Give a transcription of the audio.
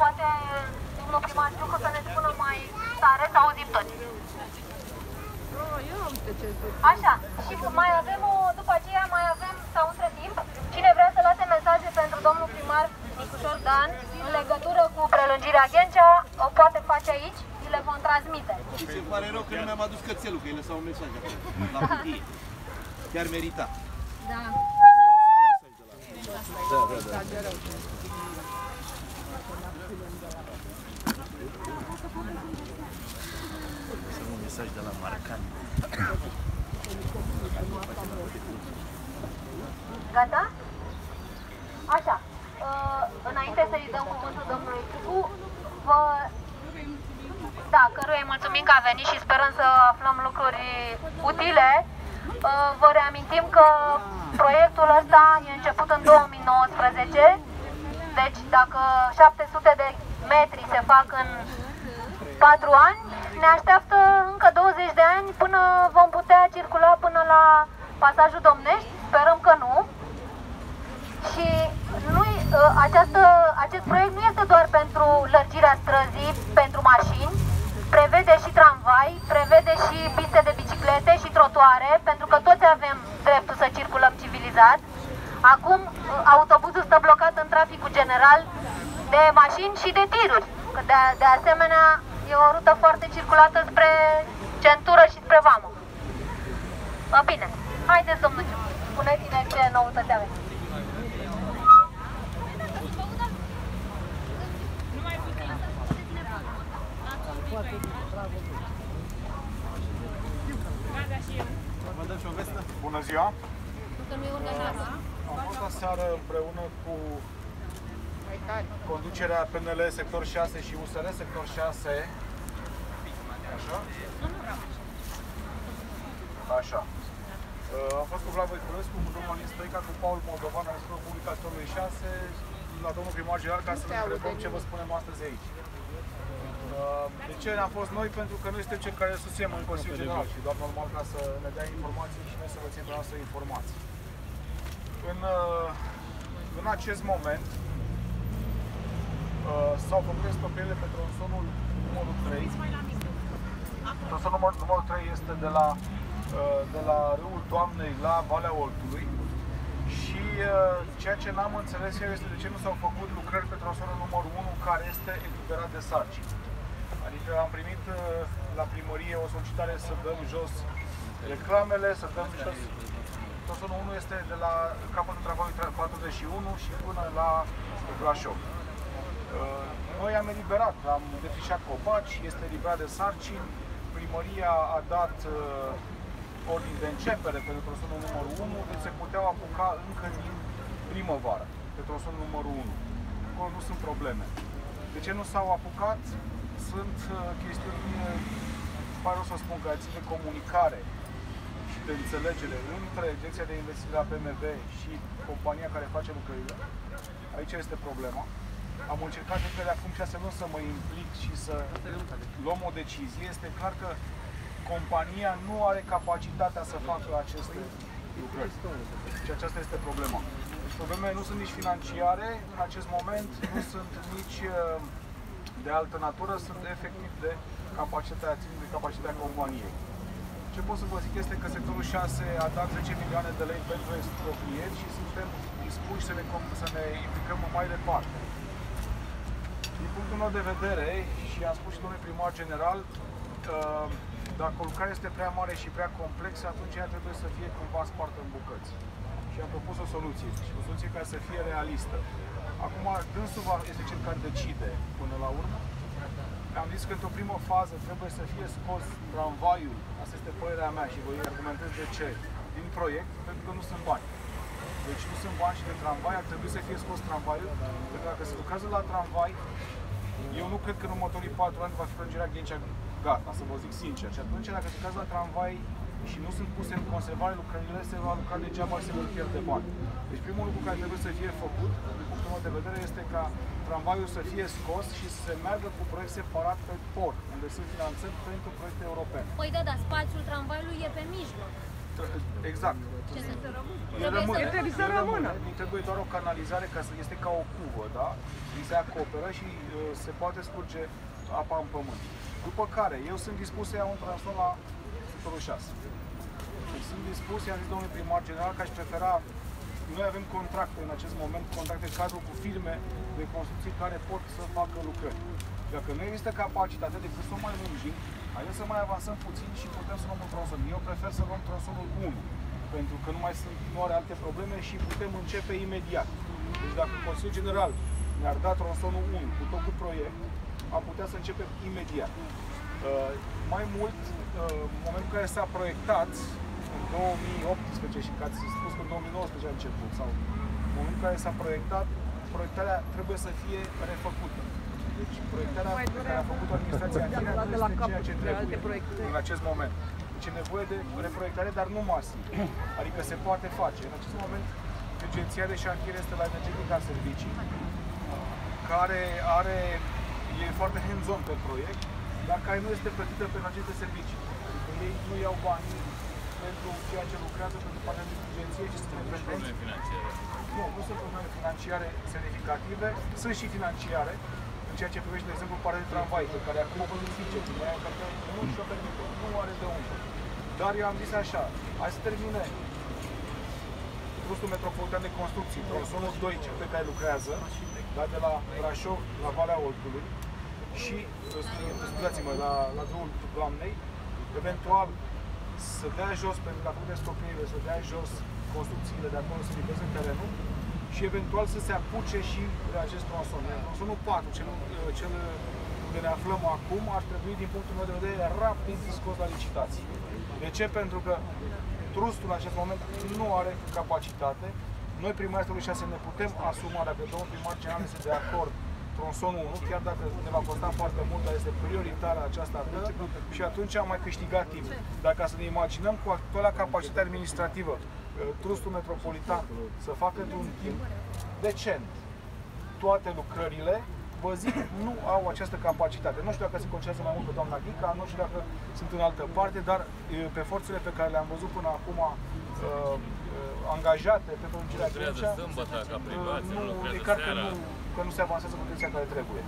Poate domnul primar știu că să ne spună mai tare să auzim toți. Așa, și mai avem o, după aceea mai avem, sau între timp, cine vrea să lase mesaje pentru domnul primar Nicușor Dan în legătură cu prelungirea Ghencea, o poate face aici, și le vom transmite. Și se pare rău că nu mi-am adus cățelul, că îi lăsa un mesaj acolo, la cutie. Chiar merita. Da. Da, da, da. un mesaj de la Marcan. Gata? Așa. Uh, înainte să-i dăm cuvântul domnului Cucu, vă... Da, căruia îi mulțumim că a venit și sperăm să aflăm lucruri utile. Uh, vă reamintim că proiectul ăsta e început în 2019, deci dacă 700 de metri se fac în 4 ani, ne așteaptă încă 20 de ani până vom putea circula până la pasajul Domnești, sperăm că nu. Și nu această, acest proiect nu este doar pentru lărgirea străzii, pentru mașini, prevede și tramvai, prevede și piste de biciclete și trotuare, pentru că toți avem dreptul să circulăm civilizat. Acum autobuzul stă blocat în traficul general de mașini și de tiruri. De, de asemenea, e o rută foarte circulată spre centură și spre vamă. Bine, haideți domnul Ciuc, spuneți-ne ce noutăți aveți. Bună ziua! Am fost aseară împreună cu conducerea PNL sector 6 și USR sector 6. Așa? Așa. Uh, Am fost cu Vlad Voiculescu, cu domnul Alin Stoica, cu Paul Moldovan, Administratorul Public al sectorului 6, la domnul primar general, ca să ne întrebăm ce vă spunem astăzi aici. Uh, De ce am fost noi? Pentru că noi suntem cei care susținem în Consiliul General și doar normal ca să ne dea informații și noi să vă ținem pe noastră informații. În, uh, în acest moment uh, s-au făcut descoperire pe tronsonul numărul 3. Tronsonul numărul, numărul 3 este de la, uh, de la râul Doamnei la Valea Oltului și uh, ceea ce n-am înțeles eu este de ce nu s-au făcut lucrări pe tronsonul numărul 1 care este eliberat de sarcini. Adică am primit uh, la primărie o solicitare să dăm jos reclamele, să dăm jos... Tronsonul 1 este de la capătul tramvaiului 41 și până la Brașov. Uh, Noi am eliberat, am defișat copaci, este eliberat de sarcini. Primăria a dat uh, ordin de începere pentru tronsonul numărul 1, deci se puteau apuca încă din primăvară pe tronsonul numărul 1. Acolo nu sunt probleme. De ce nu s-au apucat? Sunt uh, chestiuni, uh, pare rău să spun, care țin de comunicare și de înțelegere între Direcția de Investiții la PMV și compania care face lucrările. Aici este problema. Am încercat încă de acum 6 luni să mă implic și să luăm o decizie. Este clar că compania nu are capacitatea să facă aceste lucrări. Și aceasta este problema. Deci problemele nu sunt nici financiare în acest moment, nu sunt nici uh, de altă natură, sunt efectiv de capacitatea, țin de capacitatea companiei. Ce pot să vă zic este că sectorul 6 a dat 10 milioane de lei pentru exproprieri și suntem dispuși să ne, com- să ne implicăm mai departe. Din punctul meu de vedere, și am spus și domnului primar general, uh, dacă lucrarea este prea mare și prea complexă, atunci ea trebuie să fie cumva spartă în bucăți. Și am propus o soluție, și o soluție care să fie realistă. Acum, dânsul va- este cel care decide până la urmă. Am zis că într-o primă fază trebuie să fie scos tramvaiul, asta este părerea mea și voi argumentez de ce, din proiect, pentru că nu sunt bani. Deci nu sunt bani și de tramvai, ar trebui să fie scos tramvaiul, pentru că dacă se lucrează la tramvai, eu nu cred că în următorii 4 ani va fi prelungirea Ghencea gata, să vă zic sincer. Și atunci, dacă se lucrează la tramvai și nu sunt puse în conservare lucrările, se va lucra degeaba și se vor pierde bani. Deci primul lucru care trebuie să fie făcut, din punctul meu de vedere, este ca tramvaiul să fie scos și să se meargă cu proiect separat pe port, unde sunt finanțări pentru proiecte europene. Păi da, dar spațiul tramvaiului e pe mijloc. Exact. Ce să El rămâne. El trebuie să El rămână. Nu trebuie doar o canalizare ca să este ca o cuvă, da? Îi se acoperă și uh, se poate scurge apa în pământ. După care, eu sunt dispus să iau un transon la sectorul 6. Deci sunt dispus, i-am zis domnului primar general că aș prefera noi avem contracte în acest moment, contracte cadru cu firme de construcții care pot să facă lucrări. Dacă nu există capacitate decât să o mai lungim, haideți să mai avansăm puțin și putem să luăm un tronson. Eu prefer să luăm tronsonul 1, pentru că nu mai sunt, nu are alte probleme și putem începe imediat. Deci dacă Consiliul General ne-ar da tronsonul 1 cu tot cu proiect, am putea să începem imediat. Uh, mai mult, uh, în momentul în care s-a proiectat, în 2018 și că ați spus că în 2019 a început, sau în momentul în care s-a proiectat, proiectarea trebuie să fie refăcută. Deci proiectarea Mai pe care a durează. făcut administrația De la- Firea nu de la este ceea capăt ce spre alte trebuie proiecte. în acest moment. Deci e nevoie de reproiectare, dar nu masiv. Adică se poate face. În acest moment, agenția de șantier este la Energetica Servicii, care are, e foarte hands-on pe proiect, dar care nu este plătită pentru aceste servicii. Adică ei nu iau bani pentru ceea ce lucrează pentru partea de agenție, ci sunt independenți. Nu, nu sunt probleme financiare semnificative, sunt și financiare, în ceea ce privește, de exemplu, partea de tramvai, pe care acum o zice, din aia că nu și-o permite, nu are de unde. Dar eu am zis așa, hai să termine Trustul Metropolitan de Construcții, tronsonul 2, cel pe care lucrează, da, de la Brașov la Valea Oltului și, scuzați-mă, la, la drumul Doamnei, eventual să dea jos, pentru că acum descoperire, să dea jos construcțiile de acolo, să livreze terenul și eventual să se apuce și de acest tronson. Iar Tronsonul 4, cel, cel unde ne aflăm acum, ar trebui, din punctul meu de vedere, rapid scos la licitație. De ce? Pentru că trustul în acest moment nu are capacitate. Noi, primarii 6, ne putem asuma, dacă domnul primar general este de acord, tronsonul 1, chiar dacă ne va costa foarte mult, dar este prioritară această dată și atunci am mai câștigat timp. Dacă să ne imaginăm cu actuala capacitate administrativă, uh, trustul metropolitan să facă într-un timp decent toate lucrările, vă zic, nu au această capacitate. Nu știu dacă se concentrează mai mult pe doamna Ghica, nu știu dacă sunt în altă parte, dar e, pe forțele pe care le-am văzut până acum uh, uh, angajate pe prelungirea Lucrează Ghencea, sâmbătă ca uh, privați, nu, lucrează e clar că seara. nu, că nu se avansează cu direcția care trebuie.